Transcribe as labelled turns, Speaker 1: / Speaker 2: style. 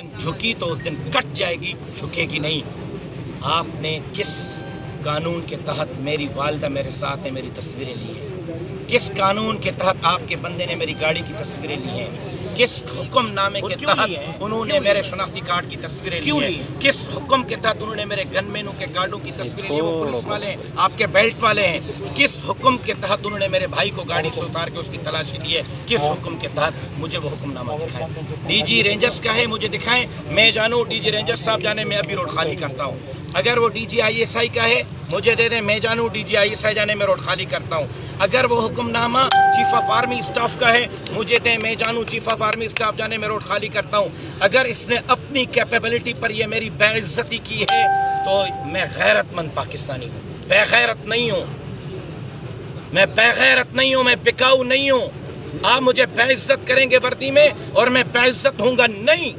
Speaker 1: झुकी तो उस दिन कट जाएगी, झुकेगी नहीं। आपने किस कानून के तहत मेरी वालदा मेरे साथ है मेरी तस्वीरें ली हैं? किस कानून के तहत आपके बंदे ने मेरी गाड़ी की तस्वीरें ली हैं? किस हुक्मनामे के तहत उन्होंने मेरे शनाख्ती कार्ड की तस्वीरें ली हैं? किस हुक्म के तहत उन्होंने मेरे गनमैनों के गार्डों की तस्वीरें ली? वो पुलिस वाले हैं आपके बेल्ट वाले हैं। किस हुक्म के तहत उन्होंने मेरे भाई को गाड़ी से उतार के उसकी तलाशी ली है? किस हुक्म के तहत मुझे वो हुक्मनामा दिखाएँ? डीजी रेंजर्स का है मुझे दिखाएँ। मैं जानू डीजी रेंजर्स साहब जाने मैं अभी रोड खाली करता हूँ। अगर वो डीजी आईएसआई का है, मुझे दे दें, मैं जानू डीजी आईएसआई जाने में रोड खाली करता हूँ। अगर वो हुक्मनामा चीफ ऑफ़ आर्मी स्टाफ का है, मुझे दें, मैं जानू चीफ ऑफ़ आर्मी स्टाफ जाने में रोड खाली करता हूँ। अगर इसने अपनी कैपेबिलिटी पर ये मेरी बेइज्जती की है तो मैं गैरतमंद पाकिस्तानी हूँ। बेगैरत नहीं हूँ। मैं बेगैरत नहीं हूँ, मैं बिकाऊ नहीं हूँ। आप मुझे बेइज्जत करेंगे वर्दी में और मैं बेइज्जत हूँगा नहीं।